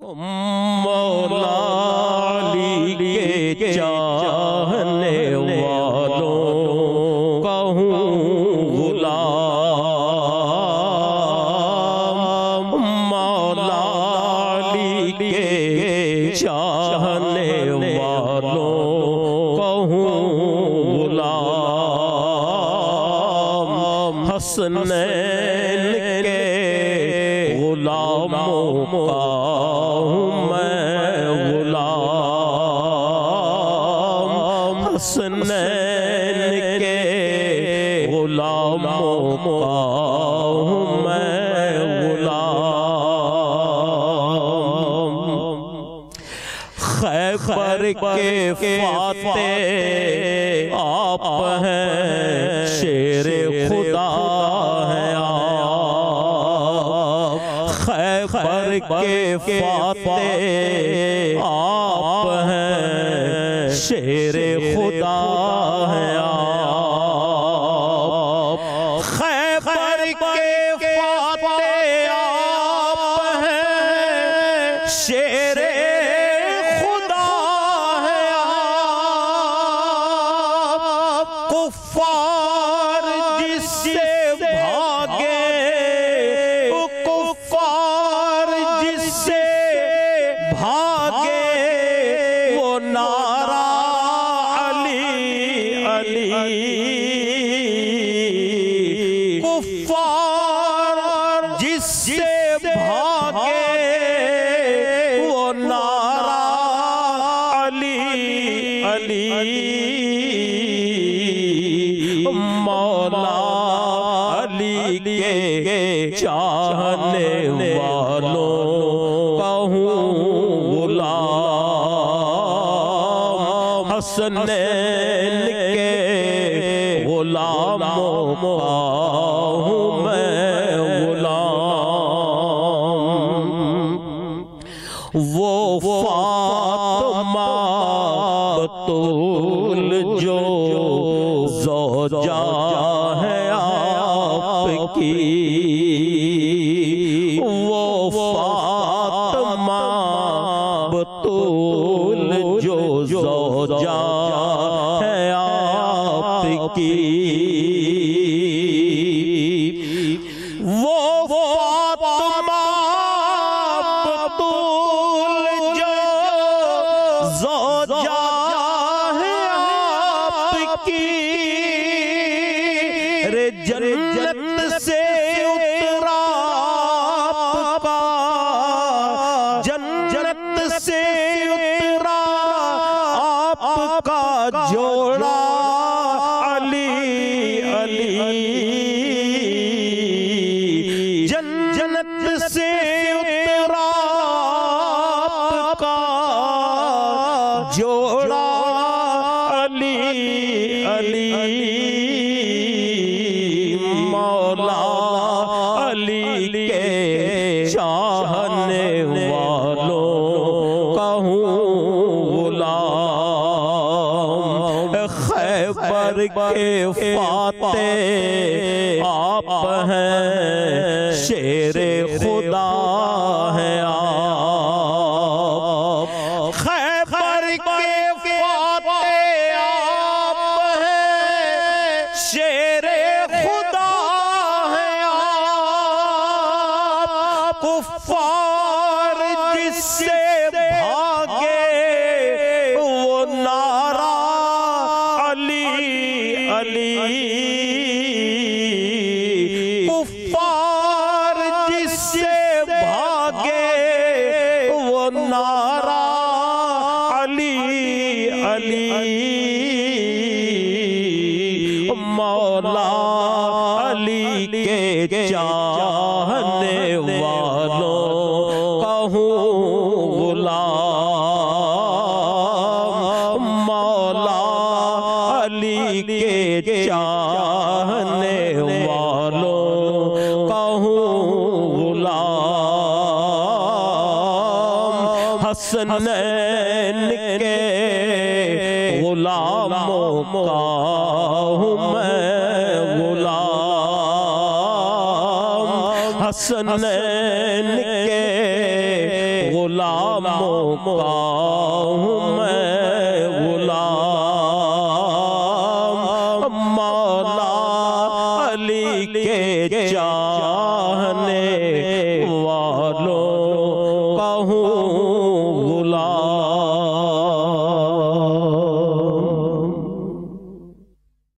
مولا علی کے چاہنے والوں کہوں غلام۔ مولا علی کے چاہنے والوں کہوں غلام۔ حسنین کے غلاموں کا ہوں میں غلام۔ خیبر کے فاتح آپ ہیں، شیر خدا ہیں آپ۔ خیبر کے فاتح آپ ہیں، شیر خدا ہیں آپ۔ کے فاتح آپ ہیں۔ شیر خدا ہے آپ۔ کفار جس سے بھاگے۔ کفار جس سے بھاگے۔ کے چاہنے والوں کہوں غلام حسنین کے غلاموں کا ہوں میں غلام وہ فاطمہ بطول جو زوجہ کی وہ فاطمہ بطول جو زوجہ ہے آپ کی وہ فاطمہ بطول جو زوجہ ہے آپ کی رے جنت سے اترا آپ کا۔ جنت سے اترا آپ کا جوڑا۔ علی علی۔ جن جنت سے اترا آپ کا جوڑا۔ علی علی۔ کے فاتح آپ ہیں شیر خدا ہیں آپ۔ خیبر کے فاتح آپ ہیں شیر مولا علی کے چاہنے والوں کہوں غلام، مولا علی کے چاہنے والوں کہوں غلام، حسنین کے کا ہوں میں غلام حسنین کے غلاموں کا ہوں